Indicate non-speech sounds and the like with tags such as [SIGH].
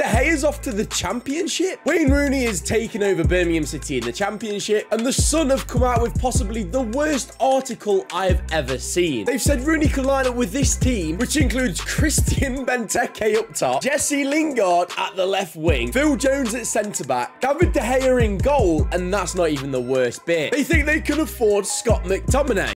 De is off to the championship. Wayne Rooney is taking over Birmingham City in the championship, and the Sun have come out with possibly the worst article I've ever seen. They've said Rooney can line up with this team, which includes [LAUGHS] Christian Benteke up top, Jesse Lingard at the left wing, Phil Jones at centre back, David De Gea in goal, and that's not even the worst bit. They think they can afford Scott McTominay.